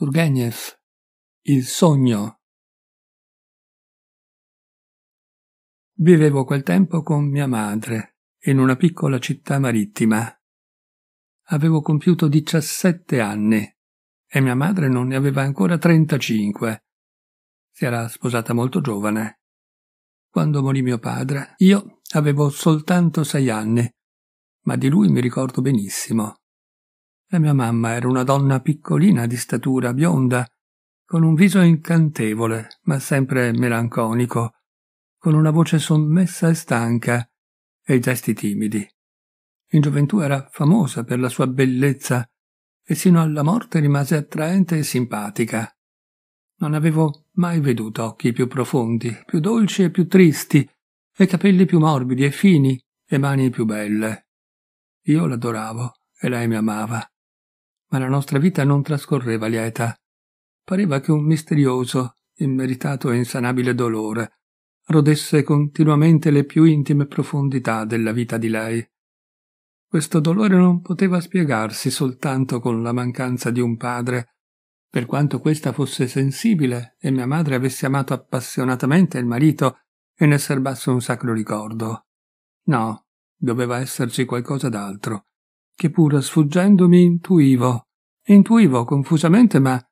Turgenev, Il sogno. Vivevo quel tempo con mia madre, in una piccola città marittima. Avevo compiuto 17 anni e mia madre non ne aveva ancora 35. Si era sposata molto giovane. Quando morì mio padre, io avevo soltanto sei anni, ma di lui mi ricordo benissimo. La mia mamma era una donna piccolina di statura bionda, con un viso incantevole, ma sempre melanconico, con una voce sommessa e stanca e gesti timidi. In gioventù era famosa per la sua bellezza e sino alla morte rimase attraente e simpatica. Non avevo mai veduto occhi più profondi, più dolci e più tristi, e capelli più morbidi e fini, e mani più belle. Io l'adoravo e lei mi amava ma la nostra vita non trascorreva lieta. Pareva che un misterioso, immeritato e insanabile dolore rodesse continuamente le più intime profondità della vita di lei. Questo dolore non poteva spiegarsi soltanto con la mancanza di un padre, per quanto questa fosse sensibile e mia madre avesse amato appassionatamente il marito e ne serbasse un sacro ricordo. No, doveva esserci qualcosa d'altro che pur sfuggendomi intuivo, intuivo confusamente ma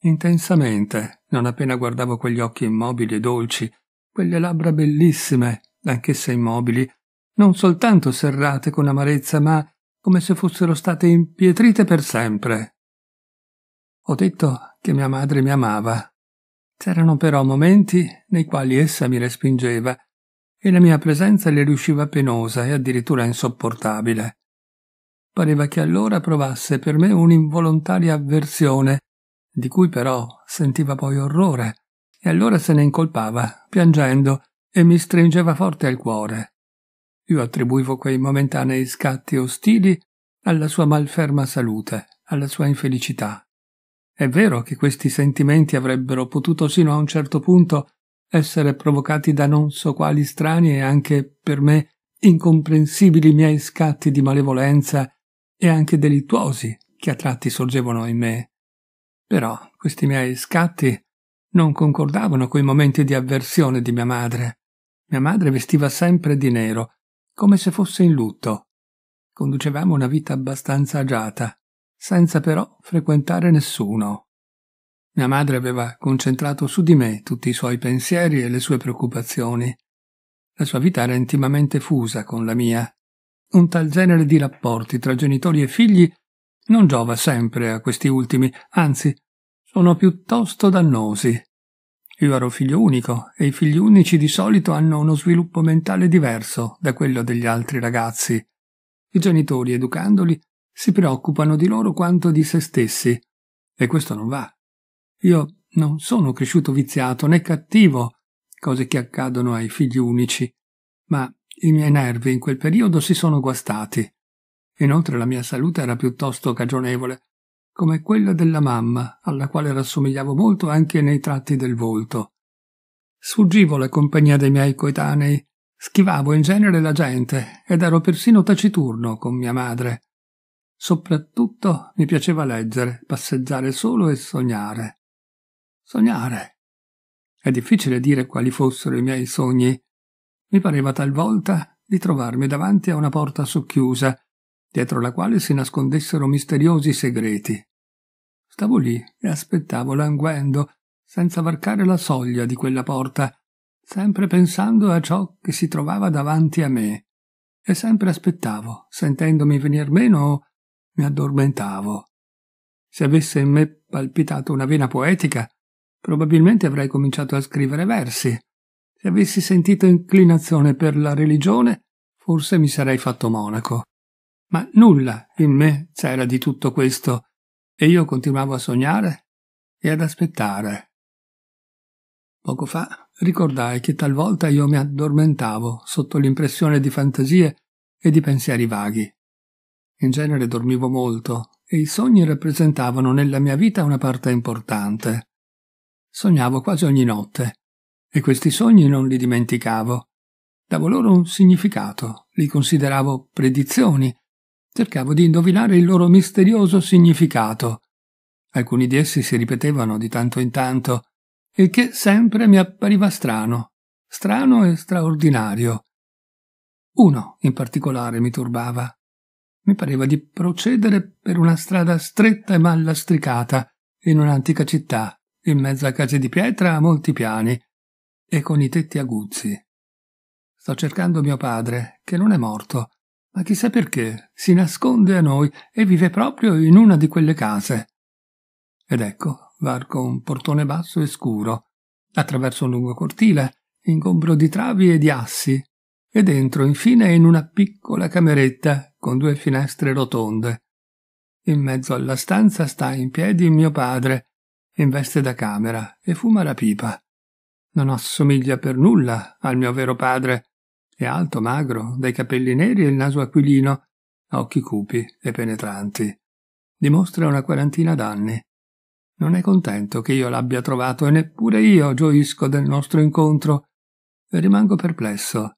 intensamente, non appena guardavo quegli occhi immobili e dolci, quelle labbra bellissime, anch'esse immobili, non soltanto serrate con amarezza, ma come se fossero state impietrite per sempre. Ho detto che mia madre mi amava. C'erano però momenti nei quali essa mi respingeva e la mia presenza le riusciva penosa e addirittura insopportabile. Pareva che allora provasse per me un'involontaria avversione, di cui però sentiva poi orrore, e allora se ne incolpava, piangendo, e mi stringeva forte al cuore. Io attribuivo quei momentanei scatti ostili alla sua malferma salute, alla sua infelicità. È vero che questi sentimenti avrebbero potuto sino a un certo punto essere provocati da non so quali strani e anche per me incomprensibili miei scatti di malevolenza e anche delittuosi che a tratti sorgevano in me. Però questi miei scatti non concordavano coi momenti di avversione di mia madre. Mia madre vestiva sempre di nero, come se fosse in lutto. Conducevamo una vita abbastanza agiata, senza però frequentare nessuno. Mia madre aveva concentrato su di me tutti i suoi pensieri e le sue preoccupazioni. La sua vita era intimamente fusa con la mia un tal genere di rapporti tra genitori e figli non giova sempre a questi ultimi, anzi, sono piuttosto dannosi. Io ero figlio unico e i figli unici di solito hanno uno sviluppo mentale diverso da quello degli altri ragazzi. I genitori, educandoli, si preoccupano di loro quanto di se stessi. E questo non va. Io non sono cresciuto viziato né cattivo, cose che accadono ai figli unici, ma i miei nervi in quel periodo si sono guastati. Inoltre la mia salute era piuttosto cagionevole, come quella della mamma, alla quale rassomigliavo molto anche nei tratti del volto. Sfuggivo la compagnia dei miei coetanei, schivavo in genere la gente ed ero persino taciturno con mia madre. Soprattutto mi piaceva leggere, passeggiare solo e sognare. Sognare. È difficile dire quali fossero i miei sogni, mi pareva talvolta di trovarmi davanti a una porta socchiusa, dietro la quale si nascondessero misteriosi segreti. Stavo lì e aspettavo languendo, senza varcare la soglia di quella porta, sempre pensando a ciò che si trovava davanti a me. E sempre aspettavo, sentendomi venir meno, mi addormentavo. Se avesse in me palpitato una vena poetica, probabilmente avrei cominciato a scrivere versi, se avessi sentito inclinazione per la religione, forse mi sarei fatto monaco. Ma nulla in me c'era di tutto questo, e io continuavo a sognare e ad aspettare. Poco fa ricordai che talvolta io mi addormentavo sotto l'impressione di fantasie e di pensieri vaghi. In genere dormivo molto e i sogni rappresentavano nella mia vita una parte importante. Sognavo quasi ogni notte e questi sogni non li dimenticavo. Davo loro un significato, li consideravo predizioni, cercavo di indovinare il loro misterioso significato. Alcuni di essi si ripetevano di tanto in tanto, il che sempre mi appariva strano, strano e straordinario. Uno in particolare mi turbava. Mi pareva di procedere per una strada stretta e mal lastricata in un'antica città, in mezzo a case di pietra a molti piani e con i tetti aguzzi. Sto cercando mio padre, che non è morto, ma chissà perché si nasconde a noi e vive proprio in una di quelle case. Ed ecco, varco un portone basso e scuro, attraverso un lungo cortile, ingombro di travi e di assi, ed entro infine in una piccola cameretta con due finestre rotonde. In mezzo alla stanza sta in piedi mio padre, in veste da camera, e fuma la pipa. Non assomiglia per nulla al mio vero padre. È alto, magro, dai capelli neri e il naso aquilino, ha occhi cupi e penetranti. Dimostra una quarantina d'anni. Non è contento che io l'abbia trovato e neppure io gioisco del nostro incontro. E rimango perplesso.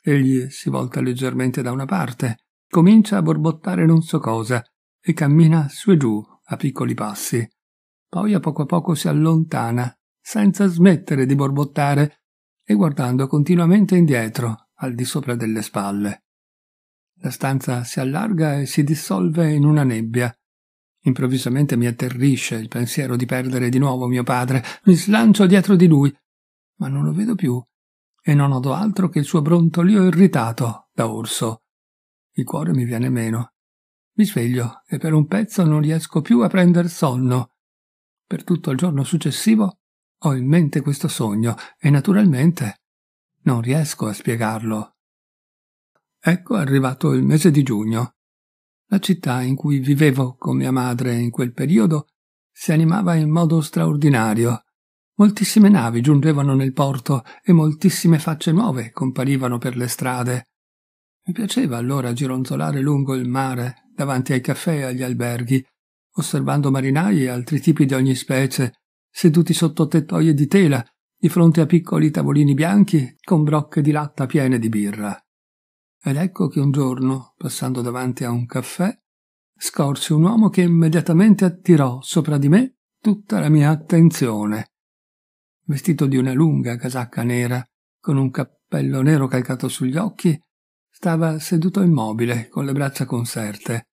Egli si volta leggermente da una parte, comincia a borbottare non so cosa e cammina su e giù a piccoli passi. Poi a poco a poco si allontana, senza smettere di borbottare e guardando continuamente indietro, al di sopra delle spalle. La stanza si allarga e si dissolve in una nebbia. Improvvisamente mi atterrisce il pensiero di perdere di nuovo mio padre. Mi slancio dietro di lui, ma non lo vedo più e non odo altro che il suo brontolio irritato da orso. Il cuore mi viene meno. Mi sveglio e per un pezzo non riesco più a prender sonno. Per tutto il giorno successivo ho in mente questo sogno e naturalmente non riesco a spiegarlo. Ecco arrivato il mese di giugno. La città in cui vivevo con mia madre in quel periodo si animava in modo straordinario. Moltissime navi giungevano nel porto e moltissime facce nuove comparivano per le strade. Mi piaceva allora gironzolare lungo il mare, davanti ai caffè e agli alberghi, osservando marinai e altri tipi di ogni specie, seduti sotto tettoie di tela, di fronte a piccoli tavolini bianchi con brocche di latta piene di birra. Ed ecco che un giorno, passando davanti a un caffè, scorsi un uomo che immediatamente attirò sopra di me tutta la mia attenzione. Vestito di una lunga casacca nera, con un cappello nero calcato sugli occhi, stava seduto immobile, con le braccia conserte.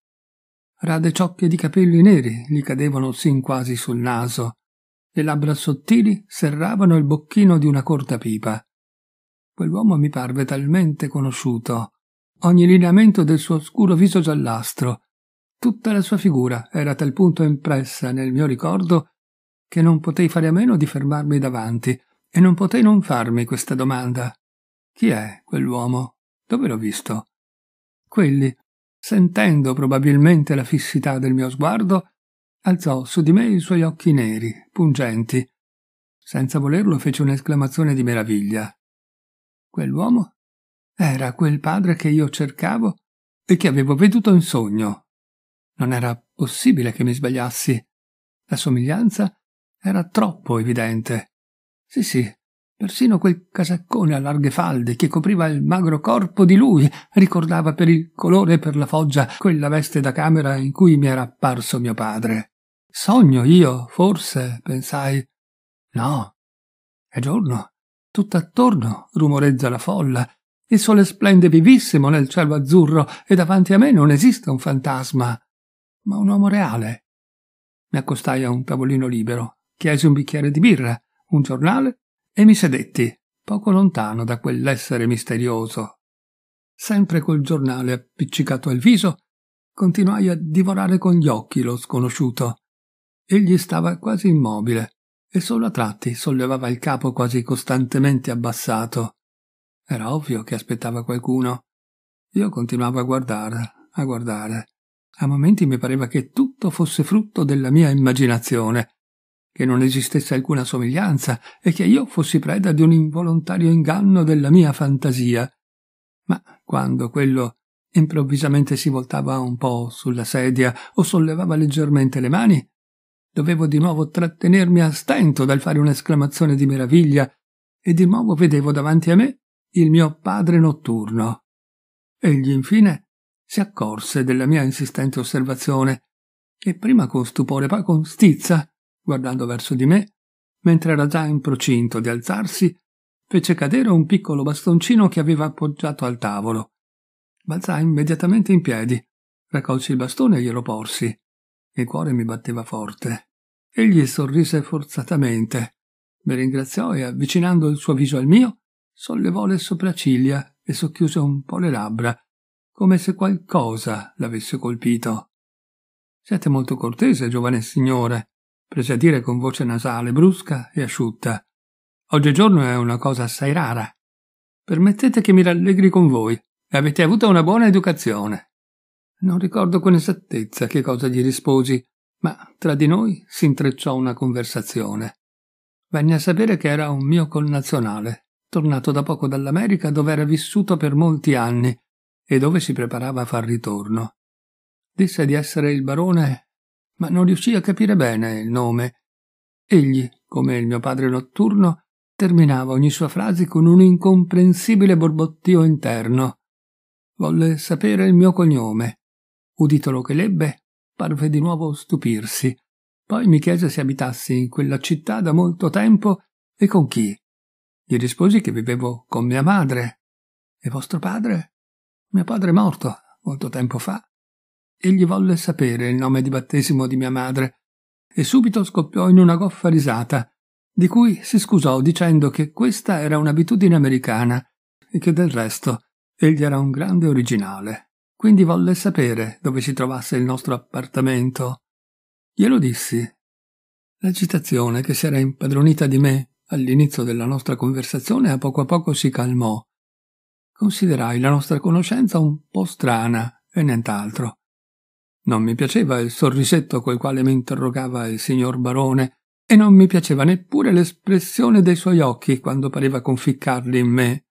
Rade ciocche di capelli neri gli cadevano sin quasi sul naso, le labbra sottili serravano il bocchino di una corta pipa. Quell'uomo mi parve talmente conosciuto. Ogni lineamento del suo scuro viso giallastro, tutta la sua figura era a tal punto impressa nel mio ricordo che non potei fare a meno di fermarmi davanti e non potei non farmi questa domanda. Chi è quell'uomo? Dove l'ho visto? Quelli, sentendo probabilmente la fissità del mio sguardo, alzò su di me i suoi occhi neri, pungenti. Senza volerlo fece un'esclamazione di meraviglia. Quell'uomo era quel padre che io cercavo e che avevo veduto in sogno. Non era possibile che mi sbagliassi. La somiglianza era troppo evidente. Sì, sì, persino quel casaccone a larghe falde che copriva il magro corpo di lui ricordava per il colore e per la foggia quella veste da camera in cui mi era apparso mio padre. Sogno io, forse, pensai. No, è giorno. Tutt'attorno rumoreggia la folla. Il sole splende vivissimo nel cielo azzurro e davanti a me non esiste un fantasma, ma un uomo reale. Mi accostai a un tavolino libero, chiesi un bicchiere di birra, un giornale e mi sedetti, poco lontano da quell'essere misterioso. Sempre col giornale appiccicato al viso, continuai a divorare con gli occhi lo sconosciuto. Egli stava quasi immobile e solo a tratti sollevava il capo quasi costantemente abbassato. Era ovvio che aspettava qualcuno. Io continuavo a guardare, a guardare. A momenti mi pareva che tutto fosse frutto della mia immaginazione, che non esistesse alcuna somiglianza e che io fossi preda di un involontario inganno della mia fantasia. Ma quando quello improvvisamente si voltava un po' sulla sedia o sollevava leggermente le mani, Dovevo di nuovo trattenermi a stento dal fare un'esclamazione di meraviglia e di nuovo vedevo davanti a me il mio padre notturno. Egli infine si accorse della mia insistente osservazione e prima con stupore, poi con stizza, guardando verso di me, mentre era già in procinto di alzarsi, fece cadere un piccolo bastoncino che aveva appoggiato al tavolo. Balzai immediatamente in piedi, raccolsi il bastone e glielo porsi. Il cuore mi batteva forte. Egli sorrise forzatamente, mi ringraziò e, avvicinando il suo viso al mio, sollevò le sopracciglia e socchiuse un po' le labbra, come se qualcosa l'avesse colpito. Siete molto cortese, giovane signore, prese a dire con voce nasale, brusca e asciutta. Oggigiorno è una cosa assai rara. Permettete che mi rallegri con voi. Avete avuto una buona educazione. Non ricordo con esattezza che cosa gli risposi, ma tra di noi si intrecciò una conversazione. Venne a sapere che era un mio connazionale, tornato da poco dall'America dove era vissuto per molti anni e dove si preparava a far ritorno. Disse di essere il barone, ma non riuscì a capire bene il nome. Egli, come il mio padre notturno, terminava ogni sua frase con un incomprensibile borbottio interno. Volle sapere il mio cognome. Uditolo che l'ebbe, parve di nuovo stupirsi. Poi mi chiese se abitassi in quella città da molto tempo e con chi. Gli risposi che vivevo con mia madre. E vostro padre? Mio padre è morto molto tempo fa. Egli volle sapere il nome di battesimo di mia madre e subito scoppiò in una goffa risata, di cui si scusò dicendo che questa era un'abitudine americana e che del resto egli era un grande originale. Quindi volle sapere dove si trovasse il nostro appartamento Glielo dissi. L'agitazione che si era impadronita di me all'inizio della nostra conversazione a poco a poco si calmò. Considerai la nostra conoscenza un po' strana e nient'altro. Non mi piaceva il sorrisetto col quale mi interrogava il signor barone e non mi piaceva neppure l'espressione dei suoi occhi quando pareva conficcarli in me.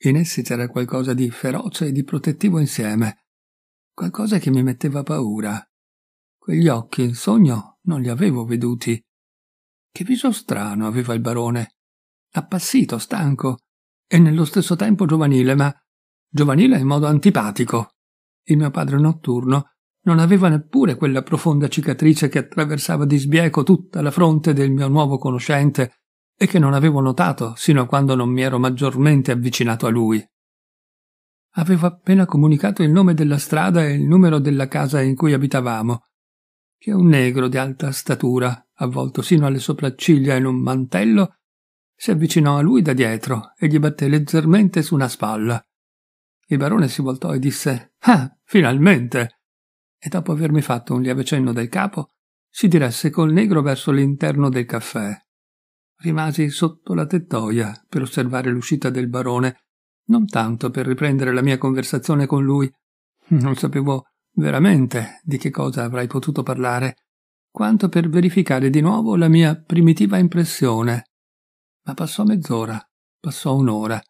In essi c'era qualcosa di feroce e di protettivo insieme, qualcosa che mi metteva paura. Quegli occhi in sogno non li avevo veduti. Che viso strano aveva il barone. Appassito, stanco, e nello stesso tempo giovanile, ma giovanile in modo antipatico. Il mio padre notturno non aveva neppure quella profonda cicatrice che attraversava di sbieco tutta la fronte del mio nuovo conoscente e che non avevo notato sino a quando non mi ero maggiormente avvicinato a lui. Avevo appena comunicato il nome della strada e il numero della casa in cui abitavamo che un negro di alta statura, avvolto sino alle sopracciglia in un mantello, si avvicinò a lui da dietro e gli batté leggermente su una spalla. Il barone si voltò e disse Ah, finalmente! E dopo avermi fatto un lieve cenno del capo, si diresse col negro verso l'interno del caffè. Rimasi sotto la tettoia per osservare l'uscita del barone, non tanto per riprendere la mia conversazione con lui. Non sapevo veramente di che cosa avrei potuto parlare, quanto per verificare di nuovo la mia primitiva impressione. Ma passò mezz'ora, passò un'ora.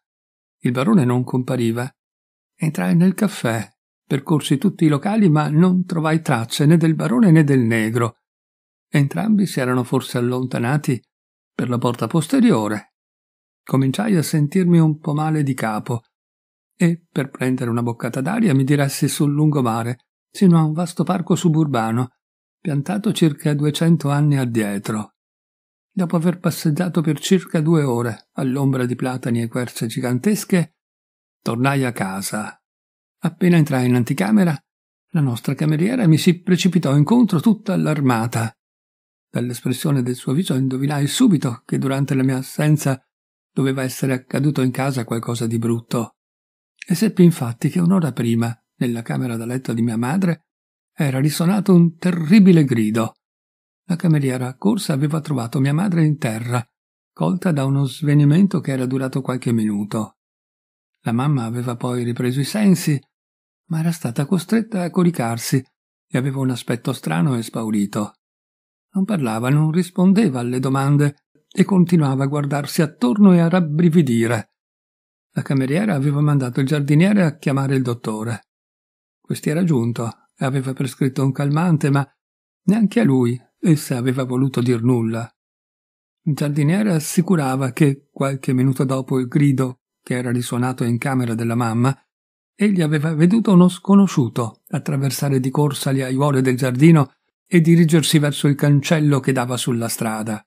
Il barone non compariva. Entrai nel caffè, percorsi tutti i locali, ma non trovai tracce né del barone né del negro. Entrambi si erano forse allontanati per la porta posteriore. Cominciai a sentirmi un po' male di capo e, per prendere una boccata d'aria, mi diressi sul lungomare, sino a un vasto parco suburbano, piantato circa duecento anni addietro. Dopo aver passeggiato per circa due ore all'ombra di platani e querce gigantesche, tornai a casa. Appena entrai in anticamera, la nostra cameriera mi si precipitò incontro tutta allarmata. Dall'espressione del suo viso indovinai subito che durante la mia assenza doveva essere accaduto in casa qualcosa di brutto. E seppi infatti che un'ora prima nella camera da letto di mia madre, era risuonato un terribile grido. La cameriera accorsa aveva trovato mia madre in terra, colta da uno svenimento che era durato qualche minuto. La mamma aveva poi ripreso i sensi, ma era stata costretta a coricarsi e aveva un aspetto strano e spaurito. Non parlava, non rispondeva alle domande e continuava a guardarsi attorno e a rabbrividire. La cameriera aveva mandato il giardiniere a chiamare il dottore. Questi era giunto e aveva prescritto un calmante, ma neanche a lui essa aveva voluto dir nulla. Il giardiniere assicurava che, qualche minuto dopo il grido che era risuonato in camera della mamma, egli aveva veduto uno sconosciuto attraversare di corsa le aiuole del giardino e dirigersi verso il cancello che dava sulla strada.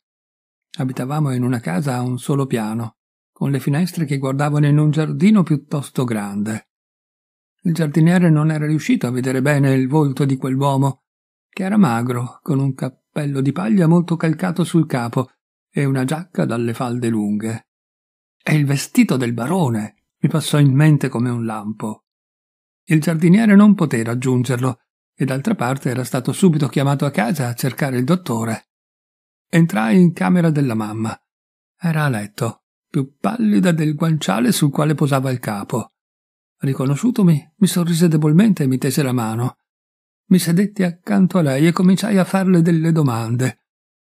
Abitavamo in una casa a un solo piano, con le finestre che guardavano in un giardino piuttosto grande. Il giardiniere non era riuscito a vedere bene il volto di quell'uomo, che era magro, con un cappello di paglia molto calcato sul capo e una giacca dalle falde lunghe. È il vestito del barone, mi passò in mente come un lampo. Il giardiniere non poté raggiungerlo e d'altra parte era stato subito chiamato a casa a cercare il dottore. Entrai in camera della mamma. Era a letto, più pallida del guanciale sul quale posava il capo. Riconosciutomi, mi sorrise debolmente e mi tese la mano. Mi sedetti accanto a lei e cominciai a farle delle domande.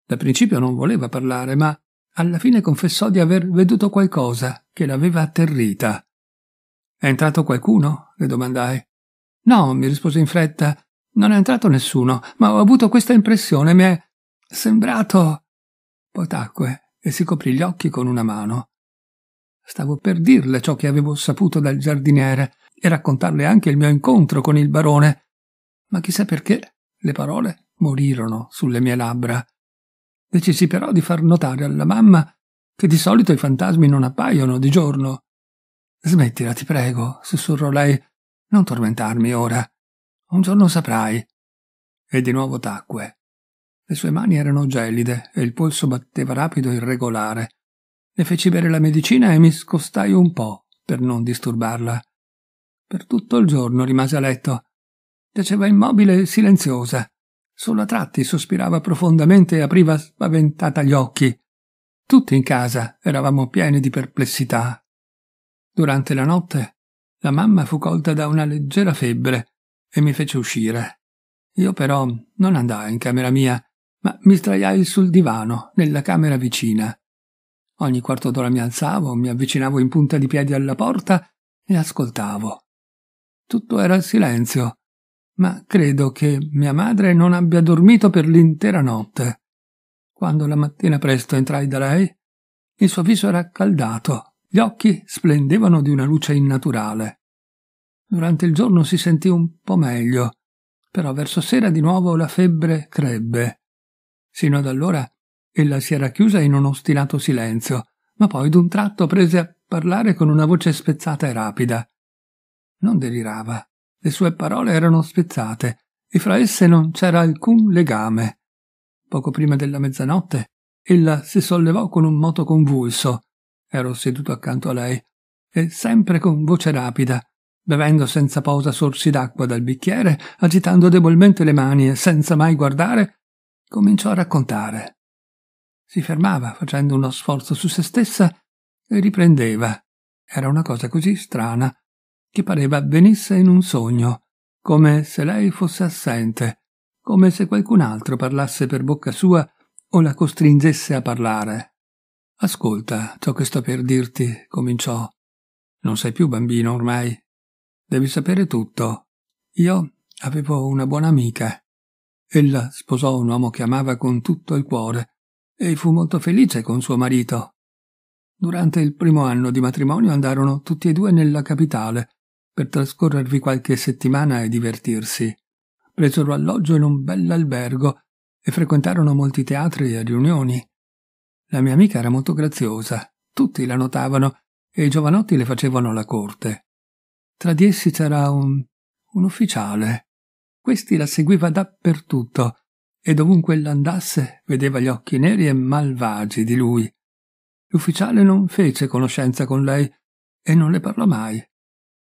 Da principio non voleva parlare, ma alla fine confessò di aver veduto qualcosa che l'aveva atterrita. È entrato qualcuno? le domandai. No, mi rispose in fretta. Non è entrato nessuno, ma ho avuto questa impressione. Mi è sembrato. Poi tacque e si coprì gli occhi con una mano. Stavo per dirle ciò che avevo saputo dal giardiniere e raccontarle anche il mio incontro con il barone, ma chissà perché le parole morirono sulle mie labbra. Decisi però di far notare alla mamma che di solito i fantasmi non appaiono di giorno. Smettila, ti prego, sussurrò lei. Non tormentarmi ora. Un giorno saprai. E di nuovo tacque. Le sue mani erano gelide e il polso batteva rapido e irregolare. Le feci bere la medicina e mi scostai un po' per non disturbarla. Per tutto il giorno rimase a letto. Giaceva immobile e silenziosa. Solo a tratti sospirava profondamente e apriva spaventata gli occhi. Tutti in casa eravamo pieni di perplessità. Durante la notte la mamma fu colta da una leggera febbre e mi fece uscire. Io però non andai in camera mia, ma mi sdraiai sul divano nella camera vicina. Ogni quarto d'ora mi alzavo, mi avvicinavo in punta di piedi alla porta e ascoltavo. Tutto era silenzio ma credo che mia madre non abbia dormito per l'intera notte. Quando la mattina presto entrai da lei, il suo viso era accaldato, gli occhi splendevano di una luce innaturale. Durante il giorno si sentì un po' meglio, però verso sera di nuovo la febbre crebbe. Sino ad allora ella si era chiusa in un ostinato silenzio, ma poi d'un tratto prese a parlare con una voce spezzata e rapida. Non delirava, le sue parole erano spezzate e fra esse non c'era alcun legame. Poco prima della mezzanotte ella si sollevò con un moto convulso. Ero seduto accanto a lei e sempre con voce rapida, bevendo senza pausa sorsi d'acqua dal bicchiere, agitando debolmente le mani e senza mai guardare, cominciò a raccontare. Si fermava facendo uno sforzo su se stessa e riprendeva. Era una cosa così strana che pareva avvenisse in un sogno, come se lei fosse assente, come se qualcun altro parlasse per bocca sua o la costringesse a parlare. Ascolta ciò che sto per dirti, cominciò. Non sei più bambino ormai. Devi sapere tutto. Io avevo una buona amica. Ella sposò un uomo che amava con tutto il cuore e fu molto felice con suo marito. Durante il primo anno di matrimonio andarono tutti e due nella capitale per trascorrervi qualche settimana e divertirsi. Presero alloggio in un bell'albergo e frequentarono molti teatri e riunioni. La mia amica era molto graziosa, tutti la notavano e i giovanotti le facevano la corte. Tra di essi c'era un, un ufficiale. Questi la seguiva dappertutto e dovunque ella andasse vedeva gli occhi neri e malvagi di lui. L'ufficiale non fece conoscenza con lei e non le parlò mai.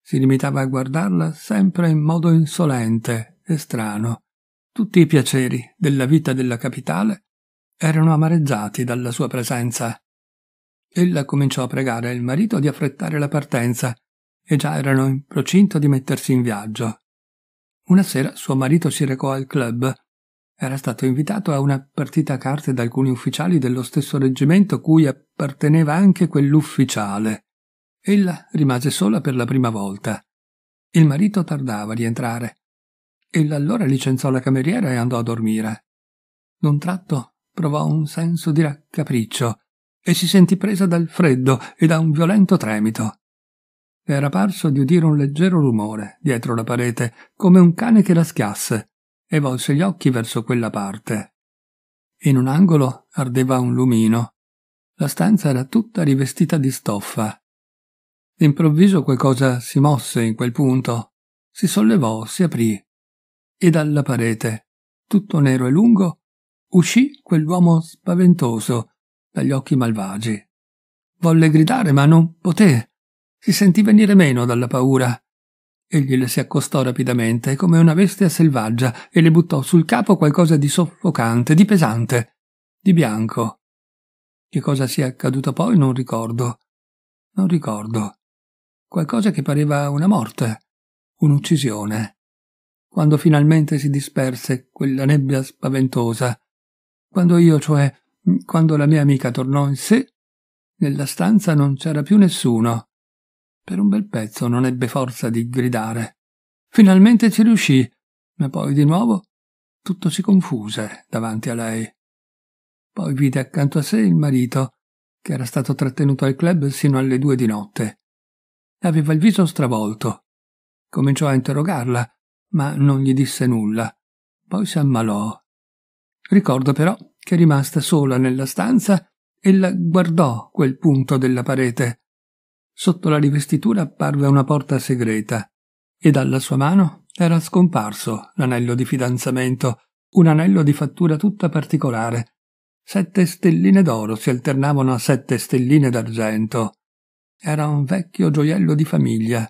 Si limitava a guardarla sempre in modo insolente e strano. Tutti i piaceri della vita della capitale erano amareggiati dalla sua presenza. Ella cominciò a pregare il marito di affrettare la partenza e già erano in procinto di mettersi in viaggio. Una sera suo marito si recò al club. Era stato invitato a una partita a carte da alcuni ufficiali dello stesso reggimento cui apparteneva anche quell'ufficiale. Ella rimase sola per la prima volta. Il marito tardava a rientrare. Ella allora licenziò la cameriera e andò a dormire. D'un tratto provò un senso di raccapriccio e si sentì presa dal freddo e da un violento tremito. Era parso di udire un leggero rumore dietro la parete, come un cane che la schiasse, e volse gli occhi verso quella parte. In un angolo ardeva un lumino. La stanza era tutta rivestita di stoffa. D'improvviso qualcosa si mosse in quel punto, si sollevò, si aprì, e dalla parete, tutto nero e lungo, uscì quell'uomo spaventoso, dagli occhi malvagi. Volle gridare, ma non poté. Si sentì venire meno dalla paura. Egli le si accostò rapidamente, come una bestia selvaggia, e le buttò sul capo qualcosa di soffocante, di pesante, di bianco. Che cosa sia accaduto poi non ricordo. Non ricordo. Qualcosa che pareva una morte, un'uccisione. Quando finalmente si disperse quella nebbia spaventosa, quando io, cioè, quando la mia amica tornò in sé, nella stanza non c'era più nessuno. Per un bel pezzo non ebbe forza di gridare. Finalmente ci riuscì, ma poi di nuovo tutto si confuse davanti a lei. Poi vide accanto a sé il marito, che era stato trattenuto al club sino alle due di notte. Aveva il viso stravolto. Cominciò a interrogarla, ma non gli disse nulla. Poi si ammalò Ricordo però che rimasta sola nella stanza, ella guardò quel punto della parete. Sotto la rivestitura apparve una porta segreta e dalla sua mano era scomparso l'anello di fidanzamento, un anello di fattura tutta particolare. Sette stelline d'oro si alternavano a sette stelline d'argento. Era un vecchio gioiello di famiglia.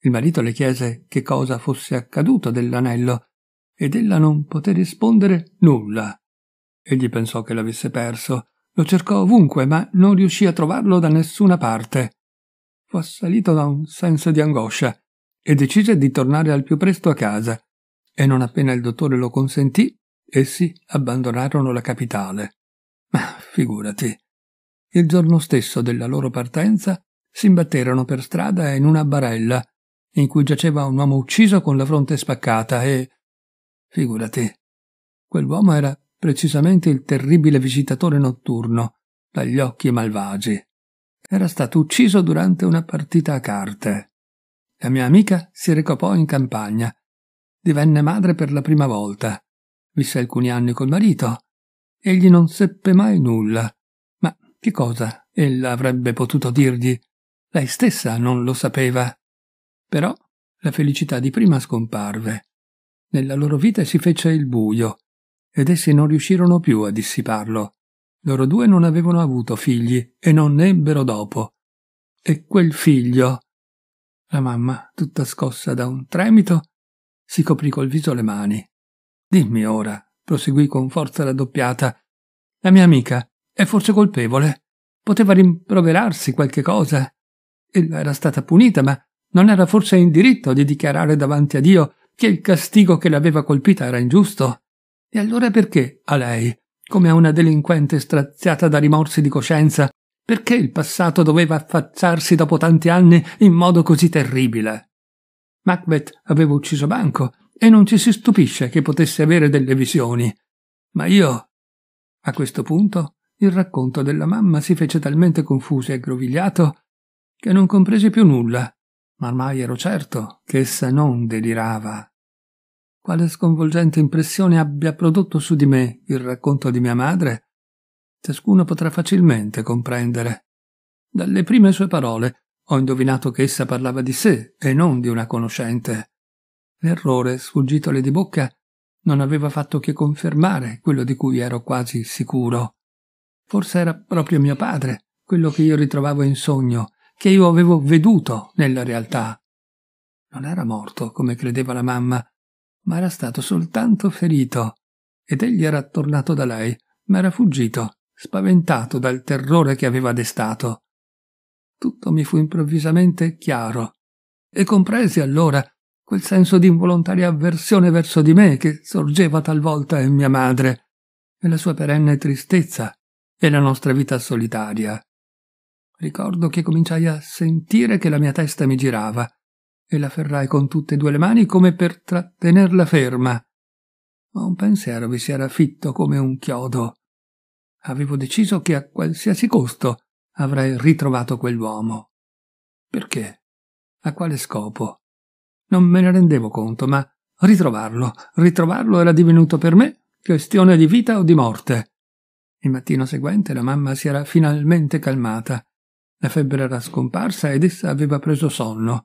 Il marito le chiese che cosa fosse accaduto dell'anello ed ella non poté rispondere nulla. Egli pensò che l'avesse perso, lo cercò ovunque, ma non riuscì a trovarlo da nessuna parte. Fu assalito da un senso di angoscia e decise di tornare al più presto a casa, e non appena il dottore lo consentì, essi abbandonarono la capitale. Ma figurati. Il giorno stesso della loro partenza si imbatterono per strada in una barella, in cui giaceva un uomo ucciso con la fronte spaccata e Figurati. Quell'uomo era precisamente il terribile visitatore notturno, dagli occhi malvagi. Era stato ucciso durante una partita a carte. La mia amica si recò poi in campagna. Divenne madre per la prima volta. Visse alcuni anni col marito. Egli non seppe mai nulla. Ma che cosa ella avrebbe potuto dirgli? Lei stessa non lo sapeva. Però la felicità di prima scomparve. Nella loro vita si fece il buio, ed essi non riuscirono più a dissiparlo. Loro due non avevano avuto figli e non ne ebbero dopo. E quel figlio. La mamma, tutta scossa da un tremito, si coprì col viso le mani. Dimmi ora, proseguì con forza raddoppiata. La mia amica è forse colpevole? Poteva rimproverarsi qualche cosa? Ella era stata punita, ma non era forse in diritto di dichiarare davanti a Dio che il castigo che l'aveva colpita era ingiusto. E allora perché a lei, come a una delinquente straziata da rimorsi di coscienza, perché il passato doveva affacciarsi dopo tanti anni in modo così terribile? Macbeth aveva ucciso Banco e non ci si stupisce che potesse avere delle visioni. Ma io. A questo punto il racconto della mamma si fece talmente confuso e aggrovigliato che non compresi più nulla ma ormai ero certo che essa non delirava. Quale sconvolgente impressione abbia prodotto su di me il racconto di mia madre, ciascuno potrà facilmente comprendere. Dalle prime sue parole ho indovinato che essa parlava di sé e non di una conoscente. L'errore sfuggitole di bocca non aveva fatto che confermare quello di cui ero quasi sicuro. Forse era proprio mio padre, quello che io ritrovavo in sogno, che io avevo veduto nella realtà. Non era morto, come credeva la mamma, ma era stato soltanto ferito, ed egli era tornato da lei, ma era fuggito, spaventato dal terrore che aveva destato. Tutto mi fu improvvisamente chiaro, e compresi allora quel senso di involontaria avversione verso di me che sorgeva talvolta in mia madre, e la sua perenne tristezza, e la nostra vita solitaria. Ricordo che cominciai a sentire che la mia testa mi girava e la ferrai con tutte e due le mani come per trattenerla ferma. Ma un pensiero vi si era fitto come un chiodo. Avevo deciso che a qualsiasi costo avrei ritrovato quell'uomo. Perché? A quale scopo? Non me ne rendevo conto, ma ritrovarlo, ritrovarlo era divenuto per me questione di vita o di morte. Il mattino seguente la mamma si era finalmente calmata. La febbre era scomparsa ed essa aveva preso sonno.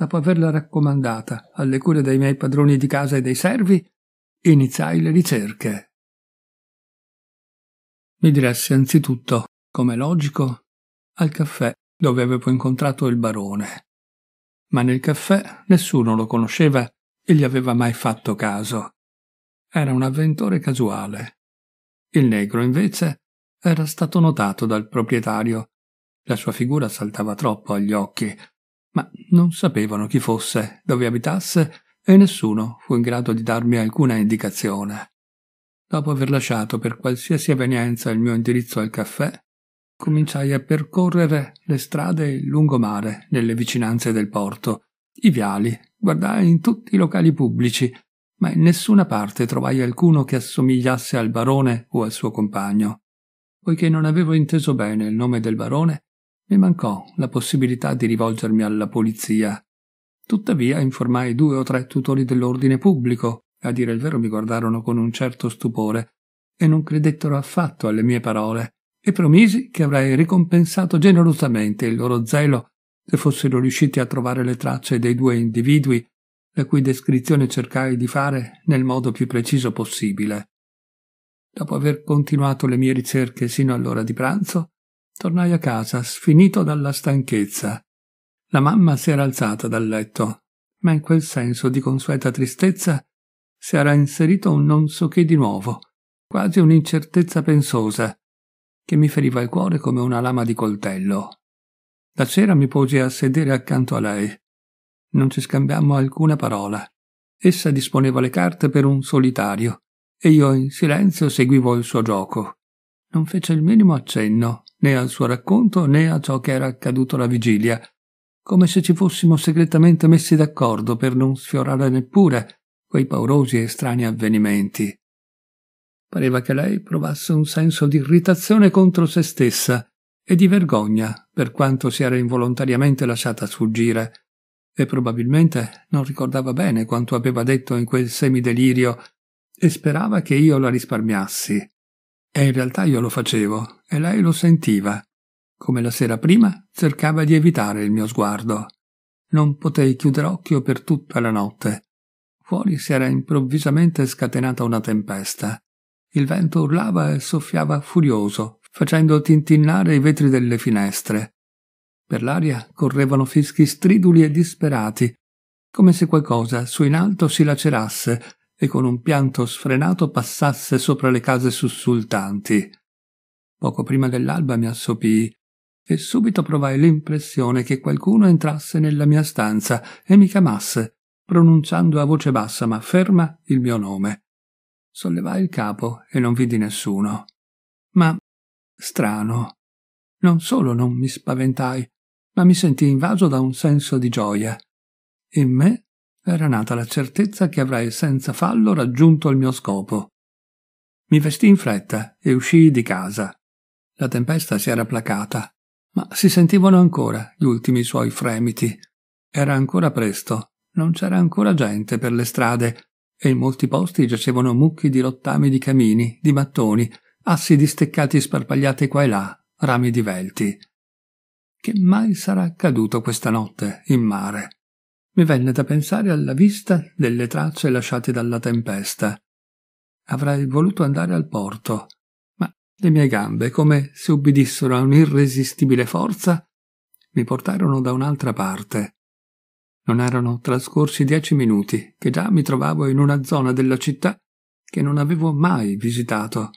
Dopo averla raccomandata alle cure dei miei padroni di casa e dei servi, iniziai le ricerche. Mi diressi anzitutto, come logico, al caffè dove avevo incontrato il barone. Ma nel caffè nessuno lo conosceva e gli aveva mai fatto caso. Era un avventore casuale. Il negro, invece, era stato notato dal proprietario. La sua figura saltava troppo agli occhi, ma non sapevano chi fosse, dove abitasse e nessuno fu in grado di darmi alcuna indicazione. Dopo aver lasciato per qualsiasi evenienza il mio indirizzo al caffè, cominciai a percorrere le strade lungomare nelle vicinanze del porto, i viali, guardai in tutti i locali pubblici, ma in nessuna parte trovai alcuno che assomigliasse al barone o al suo compagno. Poiché non avevo inteso bene il nome del barone, mi mancò la possibilità di rivolgermi alla polizia. Tuttavia informai due o tre tutori dell'ordine pubblico, a dire il vero mi guardarono con un certo stupore, e non credettero affatto alle mie parole, e promisi che avrei ricompensato generosamente il loro zelo se fossero riusciti a trovare le tracce dei due individui la cui descrizione cercai di fare nel modo più preciso possibile. Dopo aver continuato le mie ricerche sino all'ora di pranzo, tornai a casa sfinito dalla stanchezza. La mamma si era alzata dal letto, ma in quel senso di consueta tristezza si era inserito un non so che di nuovo, quasi un'incertezza pensosa, che mi feriva il cuore come una lama di coltello. La sera mi posi a sedere accanto a lei non ci scambiammo alcuna parola. Essa disponeva le carte per un solitario e io in silenzio seguivo il suo gioco. Non fece il minimo accenno né al suo racconto né a ciò che era accaduto la vigilia, come se ci fossimo segretamente messi d'accordo per non sfiorare neppure quei paurosi e strani avvenimenti. Pareva che lei provasse un senso di irritazione contro se stessa e di vergogna per quanto si era involontariamente lasciata sfuggire e probabilmente non ricordava bene quanto aveva detto in quel semidelirio e sperava che io la risparmiassi. E in realtà io lo facevo e lei lo sentiva. Come la sera prima, cercava di evitare il mio sguardo. Non potei chiudere occhio per tutta la notte. Fuori si era improvvisamente scatenata una tempesta. Il vento urlava e soffiava furioso, facendo tintinnare i vetri delle finestre. Per l'aria correvano fischi striduli e disperati, come se qualcosa su in alto si lacerasse e con un pianto sfrenato passasse sopra le case sussultanti. Poco prima dell'alba mi assopii e subito provai l'impressione che qualcuno entrasse nella mia stanza e mi chiamasse, pronunciando a voce bassa ma ferma il mio nome. Sollevai il capo e non vidi nessuno. Ma strano. Non solo non mi spaventai, ma mi sentii invaso da un senso di gioia. In me era nata la certezza che avrei senza fallo raggiunto il mio scopo. Mi vestii in fretta e uscii di casa. La tempesta si era placata, ma si sentivano ancora gli ultimi suoi fremiti. Era ancora presto, non c'era ancora gente per le strade e in molti posti giacevano mucchi di rottami di camini, di mattoni, assi di steccati sparpagliati qua e là, rami divelti. Che mai sarà accaduto questa notte in mare? Mi venne da pensare alla vista delle tracce lasciate dalla tempesta. Avrei voluto andare al porto, ma le mie gambe, come se ubbidissero a un'irresistibile forza, mi portarono da un'altra parte. Non erano trascorsi dieci minuti che già mi trovavo in una zona della città che non avevo mai visitato.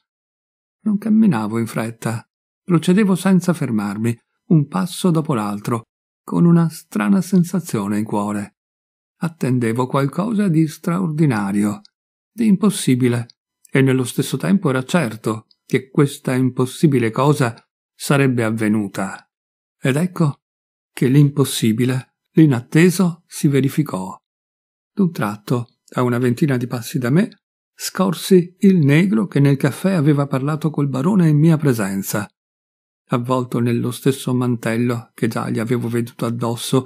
Non camminavo in fretta, procedevo senza fermarmi, un passo dopo l'altro, con una strana sensazione in cuore. Attendevo qualcosa di straordinario, di impossibile, e nello stesso tempo era certo che questa impossibile cosa sarebbe avvenuta. Ed ecco che l'impossibile, l'inatteso, si verificò. D'un tratto, a una ventina di passi da me, scorsi il negro che nel caffè aveva parlato col barone in mia presenza avvolto nello stesso mantello che già gli avevo veduto addosso,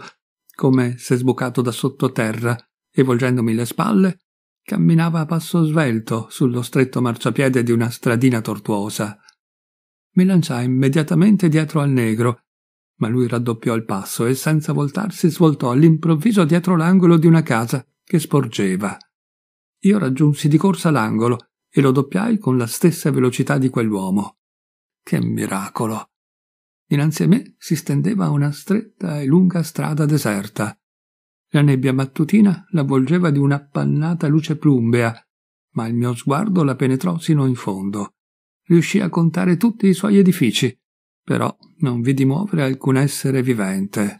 come se sbucato da sottoterra e volgendomi le spalle camminava a passo svelto sullo stretto marciapiede di una stradina tortuosa. Mi lanciai immediatamente dietro al negro, ma lui raddoppiò il passo e senza voltarsi svoltò all'improvviso dietro l'angolo di una casa che sporgeva. Io raggiunsi di corsa l'angolo e lo doppiai con la stessa velocità di quell'uomo. Che miracolo! Dinanzi a me si stendeva una stretta e lunga strada deserta. La nebbia mattutina l'avvolgeva di un'appannata luce plumbea, ma il mio sguardo la penetrò sino in fondo. Riuscì a contare tutti i suoi edifici, però non vidi muovere alcun essere vivente.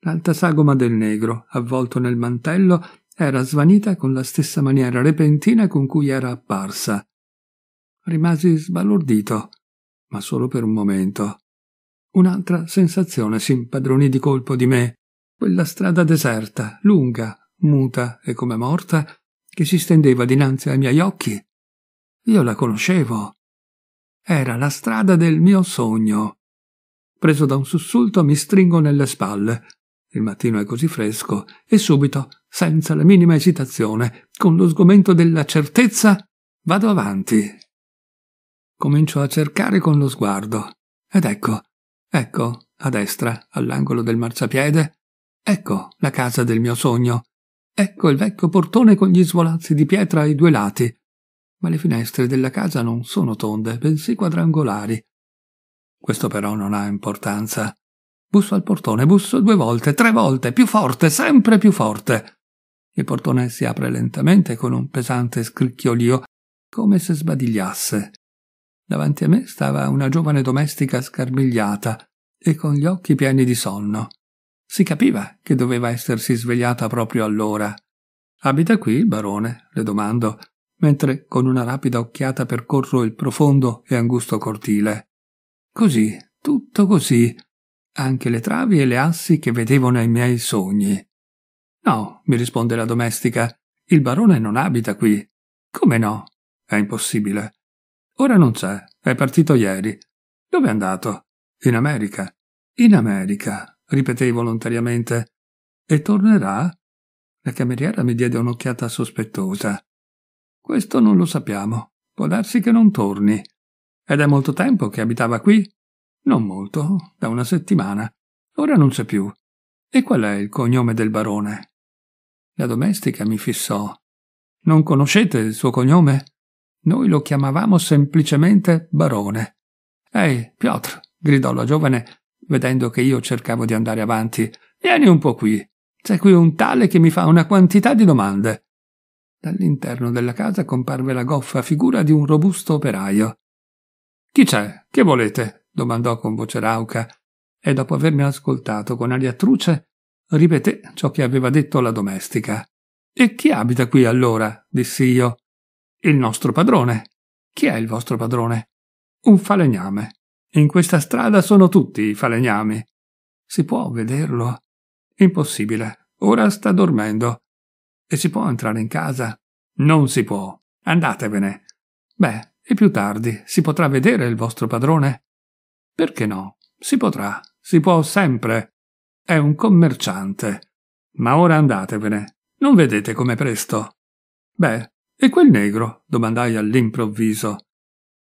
L'alta sagoma del negro, avvolto nel mantello, era svanita con la stessa maniera repentina con cui era apparsa. Rimasi sbalordito, ma solo per un momento. Un'altra sensazione si impadronì di colpo di me, quella strada deserta, lunga, muta e come morta, che si stendeva dinanzi ai miei occhi. Io la conoscevo. Era la strada del mio sogno. Preso da un sussulto mi stringo nelle spalle. Il mattino è così fresco e subito, senza la minima esitazione, con lo sgomento della certezza, vado avanti. Comincio a cercare con lo sguardo. Ed ecco, ecco, a destra, all'angolo del marciapiede, Ecco la casa del mio sogno. Ecco il vecchio portone con gli svolazzi di pietra ai due lati. Ma le finestre della casa non sono tonde, bensì quadrangolari. Questo però non ha importanza. Busso al portone, busso due volte, tre volte, più forte, sempre più forte. Il portone si apre lentamente con un pesante scricchiolio, come se sbadigliasse. Davanti a me stava una giovane domestica scarmigliata e con gli occhi pieni di sonno. Si capiva che doveva essersi svegliata proprio allora. Abita qui il barone? le domando, mentre con una rapida occhiata percorro il profondo e angusto cortile. Così, tutto così, anche le travi e le assi che vedevo nei miei sogni. No, mi risponde la domestica, il barone non abita qui. Come no? È impossibile. Ora non c'è, è partito ieri. Dove è andato? In America. In America ripetei volontariamente. E tornerà? La cameriera mi diede un'occhiata sospettosa. Questo non lo sappiamo. Può darsi che non torni. Ed è molto tempo che abitava qui? Non molto, da una settimana. Ora non c'è più. E qual è il cognome del barone? La domestica mi fissò. Non conoscete il suo cognome? Noi lo chiamavamo semplicemente barone. Ehi, Piotr, gridò la giovane vedendo che io cercavo di andare avanti. Vieni un po' qui. C'è qui un tale che mi fa una quantità di domande. Dall'interno della casa comparve la goffa figura di un robusto operaio. Chi c'è? Che volete? domandò con voce rauca, e dopo avermi ascoltato con aria truce, ripeté ciò che aveva detto la domestica. E chi abita qui allora? dissi io. Il nostro padrone. Chi è il vostro padrone? Un falegname. In questa strada sono tutti i falegnami. Si può vederlo? Impossibile. Ora sta dormendo. E si può entrare in casa? Non si può. Andatevene. Beh, e più tardi si potrà vedere il vostro padrone? Perché no? Si potrà. Si può sempre. È un commerciante. Ma ora andatevene. Non vedete com'è presto? Beh, e quel negro? domandai all'improvviso.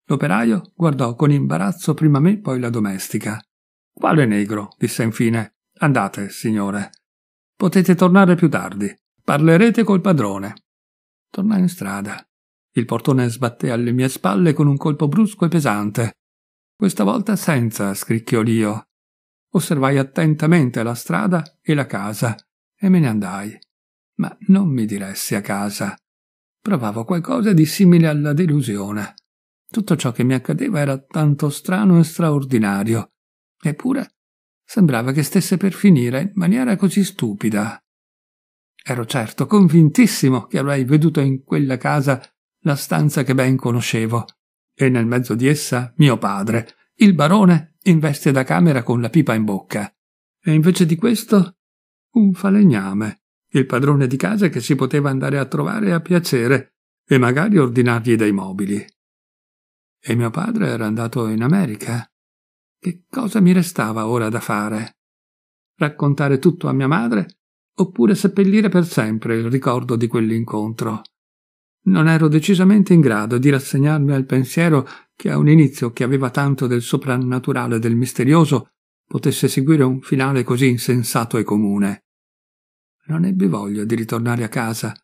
L'operaio guardò con imbarazzo prima me, poi la domestica. Quale negro? disse infine. Andate, signore. Potete tornare più tardi. Parlerete col padrone. Tornai in strada. Il portone sbatté alle mie spalle con un colpo brusco e pesante. Questa volta senza scricchiolio. Osservai attentamente la strada e la casa e me ne andai. Ma non mi diressi a casa. Provavo qualcosa di simile alla delusione. Tutto ciò che mi accadeva era tanto strano e straordinario. Eppure sembrava che stesse per finire in maniera così stupida. Ero certo, convintissimo che avrei veduto in quella casa la stanza che ben conoscevo, e nel mezzo di essa mio padre, il barone, in veste da camera con la pipa in bocca. E invece di questo, un falegname, il padrone di casa che si poteva andare a trovare a piacere e magari ordinargli dei mobili. E mio padre era andato in America. Che cosa mi restava ora da fare? Raccontare tutto a mia madre oppure seppellire per sempre il ricordo di quell'incontro. Non ero decisamente in grado di rassegnarmi al pensiero che a un inizio che aveva tanto del soprannaturale e del misterioso potesse seguire un finale così insensato e comune. Non ebbi voglia di ritornare a casa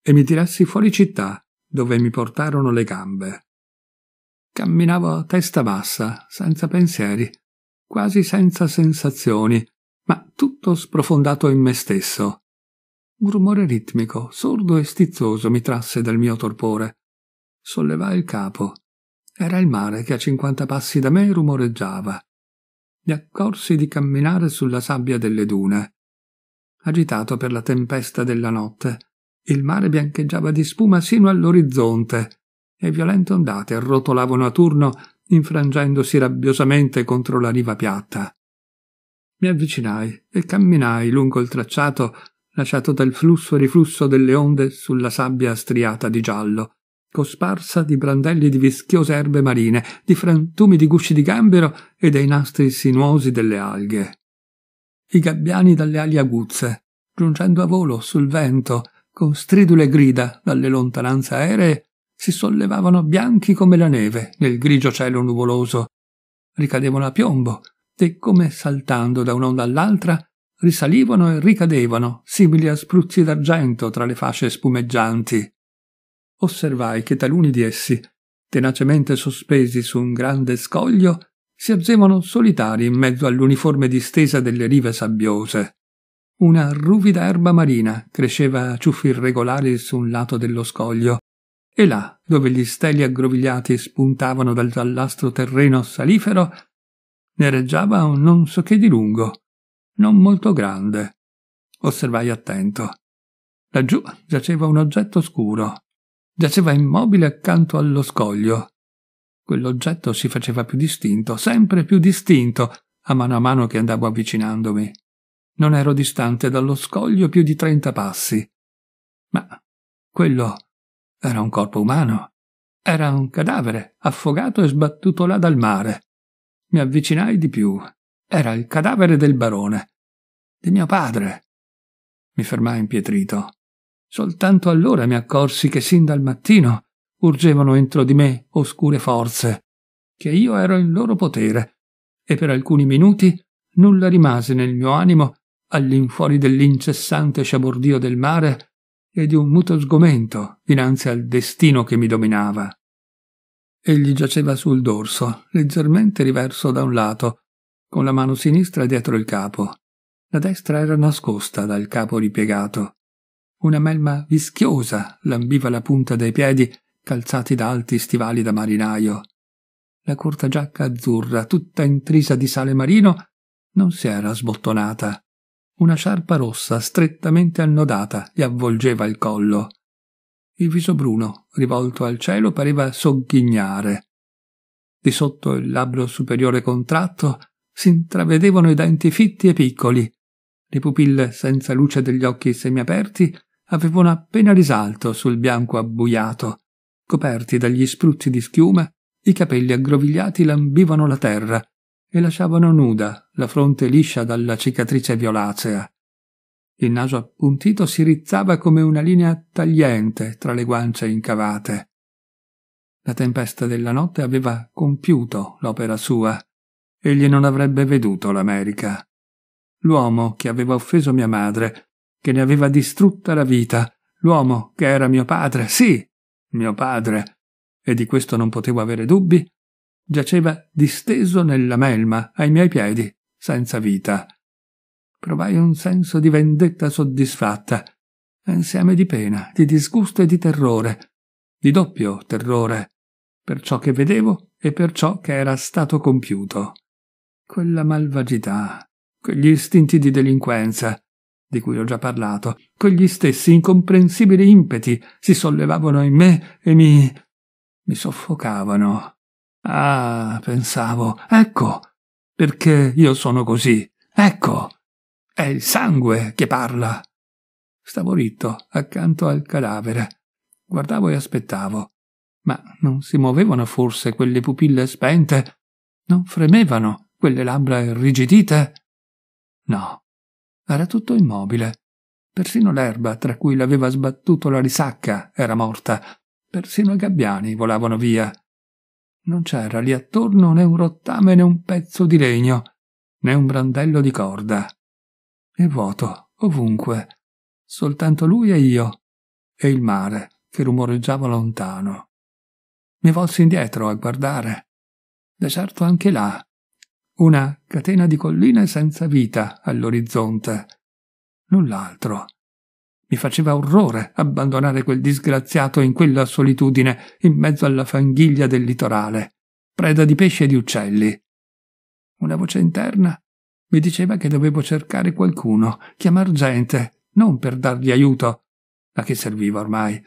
e mi tirassi fuori città, dove mi portarono le gambe. Camminavo a testa bassa, senza pensieri, quasi senza sensazioni, ma tutto sprofondato in me stesso. Un rumore ritmico, sordo e stizzoso mi trasse dal mio torpore. Sollevai il capo. Era il mare che a cinquanta passi da me rumoreggiava. Mi accorsi di camminare sulla sabbia delle dune. Agitato per la tempesta della notte, il mare biancheggiava di spuma sino all'orizzonte e violente ondate arrotolavano a turno infrangendosi rabbiosamente contro la riva piatta. Mi avvicinai e camminai lungo il tracciato lasciato dal flusso e riflusso delle onde sulla sabbia striata di giallo, cosparsa di brandelli di vischiose erbe marine, di frantumi di gusci di gambero e dei nastri sinuosi delle alghe. I gabbiani dalle ali aguzze, giungendo a volo sul vento, con stridule grida dalle lontananze aeree, si sollevavano bianchi come la neve nel grigio cielo nuvoloso, ricadevano a piombo e, come saltando da un'onda all'altra, risalivano e ricadevano, simili a spruzzi d'argento tra le fasce spumeggianti. Osservai che taluni di essi, tenacemente sospesi su un grande scoglio, si azzevano solitari in mezzo all'uniforme distesa delle rive sabbiose. Una ruvida erba marina cresceva a ciuffi irregolari su un lato dello scoglio, e là, dove gli steli aggrovigliati spuntavano dal giallastro terreno salifero, nereggiava un non so che di lungo, non molto grande. Osservai attento. Laggiù giaceva un oggetto scuro. Giaceva immobile accanto allo scoglio. Quell'oggetto si faceva più distinto, sempre più distinto, a mano a mano che andavo avvicinandomi. Non ero distante dallo scoglio più di trenta passi. Ma quello era un corpo umano. Era un cadavere, affogato e sbattuto là dal mare. Mi avvicinai di più. Era il cadavere del barone. Di mio padre. Mi fermai impietrito. Soltanto allora mi accorsi che sin dal mattino urgevano entro di me oscure forze, che io ero in loro potere, e per alcuni minuti nulla rimase nel mio animo all'infuori dell'incessante sciabordio del mare e di un muto sgomento dinanzi al destino che mi dominava. Egli giaceva sul dorso, leggermente riverso da un lato, con la mano sinistra dietro il capo. La destra era nascosta dal capo ripiegato. Una melma vischiosa lambiva la punta dei piedi calzati da alti stivali da marinaio. La corta giacca azzurra, tutta intrisa di sale marino, non si era sbottonata. Una sciarpa rossa strettamente annodata gli avvolgeva il collo. Il viso bruno, rivolto al cielo, pareva sogghignare. Di sotto il labbro superiore contratto si intravedevano i denti fitti e piccoli. Le pupille senza luce degli occhi semiaperti avevano appena risalto sul bianco abbuiato. Coperti dagli spruzzi di schiuma, i capelli aggrovigliati lambivano la terra e lasciavano nuda la fronte liscia dalla cicatrice violacea. Il naso appuntito si rizzava come una linea tagliente tra le guance incavate. La tempesta della notte aveva compiuto l'opera sua egli non avrebbe veduto l'America. L'uomo che aveva offeso mia madre, che ne aveva distrutta la vita, l'uomo che era mio padre, sì, mio padre, e di questo non potevo avere dubbi, giaceva disteso nella melma ai miei piedi, senza vita. Provai un senso di vendetta soddisfatta, insieme di pena, di disgusto e di terrore, di doppio terrore, per ciò che vedevo e per ciò che era stato compiuto quella malvagità, quegli istinti di delinquenza, di cui ho già parlato, quegli stessi incomprensibili impeti si sollevavano in me e mi. mi soffocavano. Ah, pensavo, ecco, perché io sono così, ecco, è il sangue che parla. Stavo ritto accanto al cadavere, guardavo e aspettavo, ma non si muovevano forse quelle pupille spente? Non fremevano quelle labbra irrigidite? No, era tutto immobile, Persino l'erba tra cui l'aveva sbattuto la risacca era morta. Persino i gabbiani volavano via. Non c'era lì attorno né un rottame né un pezzo di legno, né un brandello di corda. E vuoto, ovunque. Soltanto lui e io. E il mare, che rumoreggiava lontano. Mi volsi indietro a guardare. Deserto anche là. Una catena di colline senza vita all'orizzonte null'altro. Mi faceva orrore abbandonare quel disgraziato in quella solitudine in mezzo alla fanghiglia del litorale, preda di pesci e di uccelli. Una voce interna mi diceva che dovevo cercare qualcuno, chiamar gente, non per dargli aiuto, a che serviva ormai,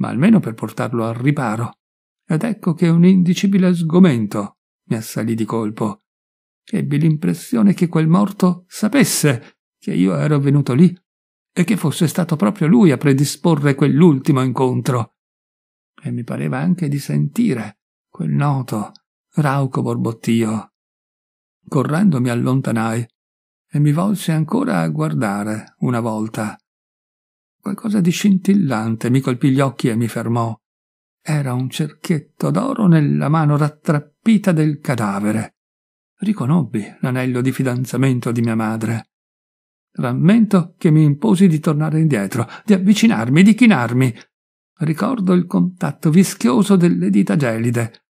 ma almeno per portarlo al riparo. Ed ecco che un indicibile sgomento mi assalì di colpo. Ebbi l'impressione che quel morto sapesse che io ero venuto lì e che fosse stato proprio lui a predisporre quell'ultimo incontro. E mi pareva anche di sentire quel noto, rauco borbottio. Correndo mi allontanai e mi volsi ancora a guardare una volta. Qualcosa di scintillante mi colpì gli occhi e mi fermò. Era un cerchietto d'oro nella mano rattrappita del cadavere. Riconobbi l'anello di fidanzamento di mia madre. Rammento che mi imposi di tornare indietro, di avvicinarmi, di chinarmi. Ricordo il contatto vischioso delle dita gelide.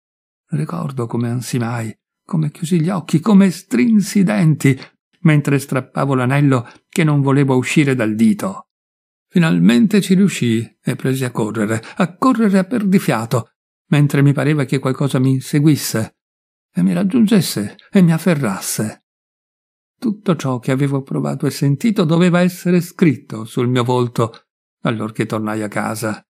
Ricordo come ansimai, come chiusi gli occhi, come strinsi i denti, mentre strappavo l'anello che non volevo uscire dal dito. Finalmente ci riuscii e presi a correre, a correre a perdifiato, mentre mi pareva che qualcosa mi inseguisse e mi raggiungesse e mi afferrasse. Tutto ciò che avevo provato e sentito doveva essere scritto sul mio volto allorché tornai a casa.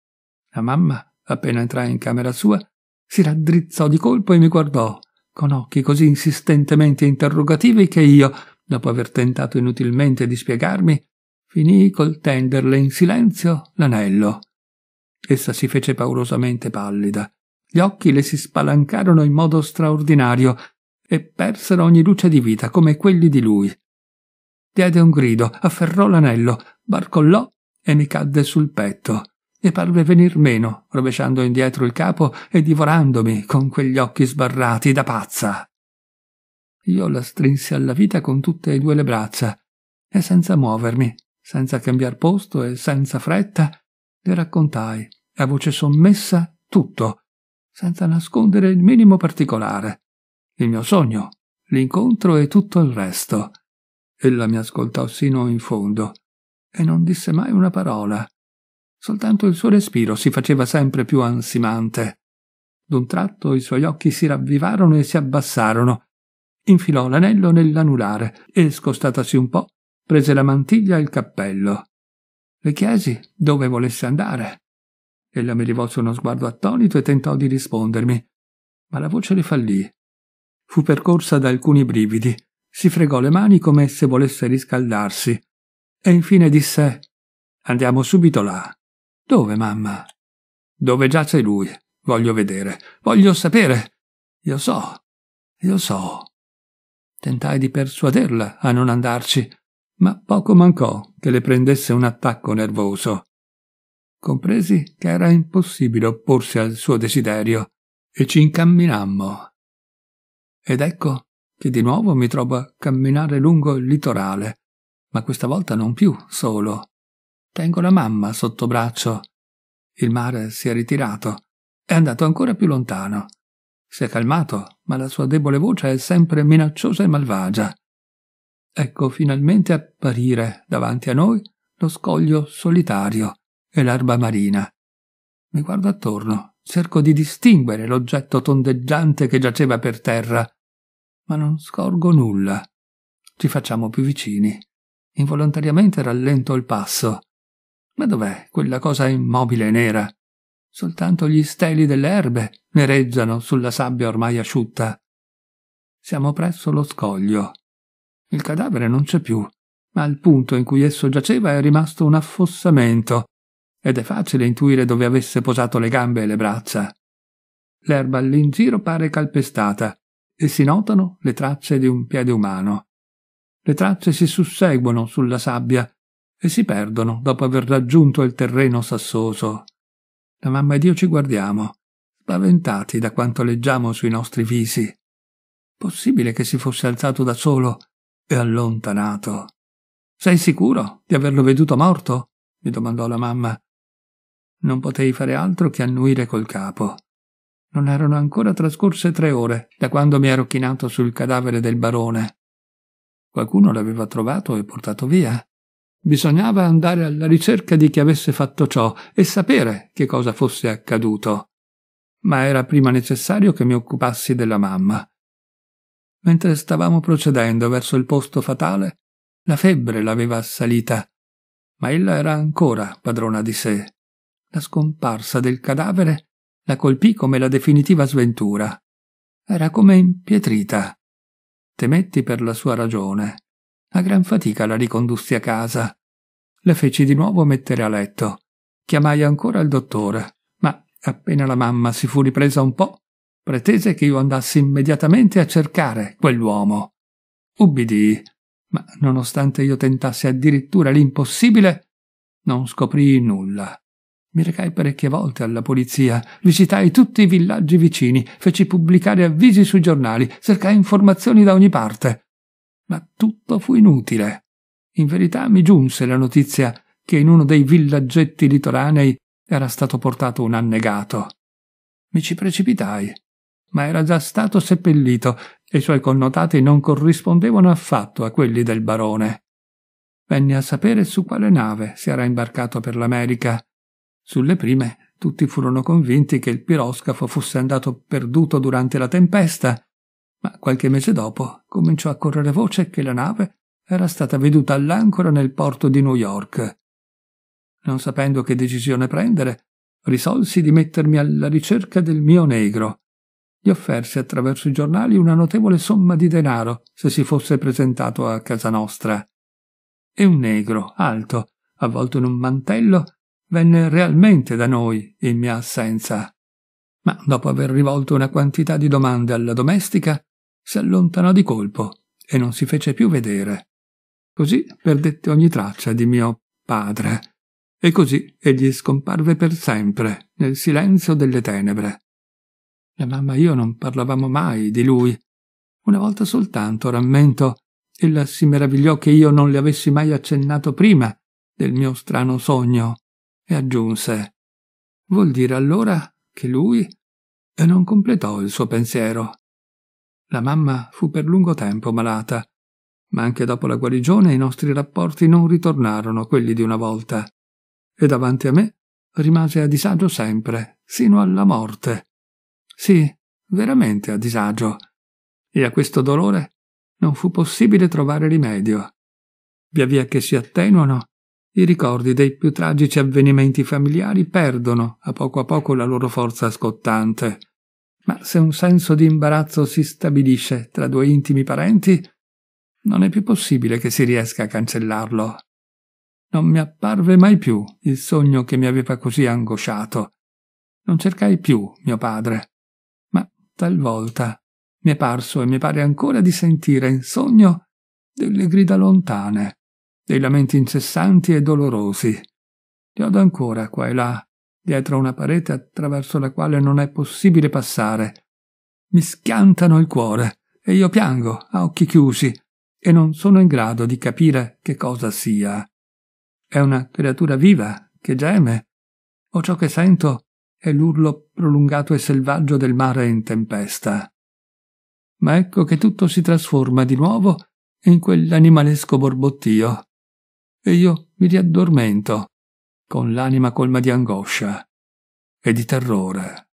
La mamma, appena entrai in camera sua, si raddrizzò di colpo e mi guardò, con occhi così insistentemente interrogativi che io, dopo aver tentato inutilmente di spiegarmi, finii col tenderle in silenzio l'anello. Essa si fece paurosamente pallida. Gli occhi le si spalancarono in modo straordinario e persero ogni luce di vita come quelli di lui. Diede un grido, afferrò l'anello, barcollò e mi cadde sul petto e parve venir meno, rovesciando indietro il capo e divorandomi con quegli occhi sbarrati da pazza. Io la strinsi alla vita con tutte e due le braccia e senza muovermi, senza cambiar posto e senza fretta, le raccontai a voce sommessa tutto, senza nascondere il minimo particolare il mio sogno, l'incontro e tutto il resto. Ella mi ascoltò sino in fondo e non disse mai una parola. Soltanto il suo respiro si faceva sempre più ansimante. D'un tratto i suoi occhi si ravvivarono e si abbassarono. Infilò l'anello nell'anulare e, scostatasi un po', prese la mantiglia e il cappello. Le chiesi dove volesse andare. Ella mi rivolse uno sguardo attonito e tentò di rispondermi, ma la voce le fallì fu percorsa da alcuni brividi, si fregò le mani come se volesse riscaldarsi e infine disse Andiamo subito là. Dove, mamma? Dove giace lui. Voglio vedere. Voglio sapere. Io so. Io so. Tentai di persuaderla a non andarci, ma poco mancò che le prendesse un attacco nervoso. Compresi che era impossibile opporsi al suo desiderio e ci incamminammo ed ecco che di nuovo mi trovo a camminare lungo il litorale, ma questa volta non più solo. Tengo la mamma sotto braccio. Il mare si è ritirato, è andato ancora più lontano. Si è calmato, ma la sua debole voce è sempre minacciosa e malvagia. Ecco finalmente apparire davanti a noi lo scoglio solitario e l'erba marina. Mi guardo attorno cerco di distinguere l'oggetto tondeggiante che giaceva per terra, ma non scorgo nulla. Ci facciamo più vicini. Involontariamente rallento il passo. Ma dov'è quella cosa immobile e nera? Soltanto gli steli delle erbe nereggiano sulla sabbia ormai asciutta. Siamo presso lo scoglio. Il cadavere non c'è più, ma al punto in cui esso giaceva è rimasto un affossamento, ed è facile intuire dove avesse posato le gambe e le braccia. L'erba all'ingiro pare calpestata e si notano le tracce di un piede umano. Le tracce si susseguono sulla sabbia e si perdono dopo aver raggiunto il terreno sassoso. La mamma ed io ci guardiamo, spaventati da quanto leggiamo sui nostri visi. Possibile che si fosse alzato da solo e allontanato. Sei sicuro di averlo veduto morto? mi domandò la mamma. Non potei fare altro che annuire col capo. Non erano ancora trascorse tre ore da quando mi ero chinato sul cadavere del barone. Qualcuno l'aveva trovato e portato via. Bisognava andare alla ricerca di chi avesse fatto ciò e sapere che cosa fosse accaduto. Ma era prima necessario che mi occupassi della mamma. Mentre stavamo procedendo verso il posto fatale, la febbre l'aveva assalita, ma ella era ancora padrona di sé. La scomparsa del cadavere la colpì come la definitiva sventura. Era come impietrita. Temetti per la sua ragione. A gran fatica la ricondussi a casa. Le feci di nuovo mettere a letto. Chiamai ancora il dottore, ma appena la mamma si fu ripresa un po', pretese che io andassi immediatamente a cercare quell'uomo. Ubbidii, ma nonostante io tentassi addirittura l'impossibile, non scoprii nulla. Mi recai parecchie volte alla polizia, visitai tutti i villaggi vicini, feci pubblicare avvisi sui giornali, cercai informazioni da ogni parte. Ma tutto fu inutile. In verità mi giunse la notizia che in uno dei villaggetti litoranei era stato portato un annegato. Mi ci precipitai ma era già stato seppellito e i suoi connotati non corrispondevano affatto a quelli del barone. Venni a sapere su quale nave si era imbarcato per l'America. Sulle prime tutti furono convinti che il piroscafo fosse andato perduto durante la tempesta, ma qualche mese dopo cominciò a correre voce che la nave era stata veduta all'ancora nel porto di New York. Non sapendo che decisione prendere, risolsi di mettermi alla ricerca del mio negro gli offerse attraverso i giornali una notevole somma di denaro se si fosse presentato a casa nostra. E un negro, alto, avvolto in un mantello, venne realmente da noi in mia assenza. Ma dopo aver rivolto una quantità di domande alla domestica, si allontanò di colpo e non si fece più vedere. Così perdette ogni traccia di mio padre. E così egli scomparve per sempre nel silenzio delle tenebre. La mamma e io non parlavamo mai di lui. Una volta soltanto, rammento, ella si meravigliò che io non le avessi mai accennato prima del mio strano sogno e aggiunse Vuol dire allora che lui e non completò il suo pensiero. La mamma fu per lungo tempo malata, ma anche dopo la guarigione i nostri rapporti non ritornarono quelli di una volta, e davanti a me rimase a disagio sempre, sino alla morte. Sì, veramente a disagio. E a questo dolore non fu possibile trovare rimedio. Via via che si attenuano, i ricordi dei più tragici avvenimenti familiari perdono a poco a poco la loro forza scottante. Ma se un senso di imbarazzo si stabilisce tra due intimi parenti, non è più possibile che si riesca a cancellarlo. Non mi apparve mai più il sogno che mi aveva così angosciato. Non cercai più mio padre talvolta mi è parso e mi pare ancora di sentire in sogno delle grida lontane, dei lamenti incessanti e dolorosi. Li odo ancora qua e là, dietro una parete attraverso la quale non è possibile passare. Mi schiantano il cuore e io piango a occhi chiusi e non sono in grado di capire che cosa sia. È una creatura viva che geme o ciò che sento è l'urlo prolungato e selvaggio del mare in tempesta. Ma ecco che tutto si trasforma di nuovo in quell'animalesco borbottio, e io mi riaddormento, con l'anima colma di angoscia e di terrore.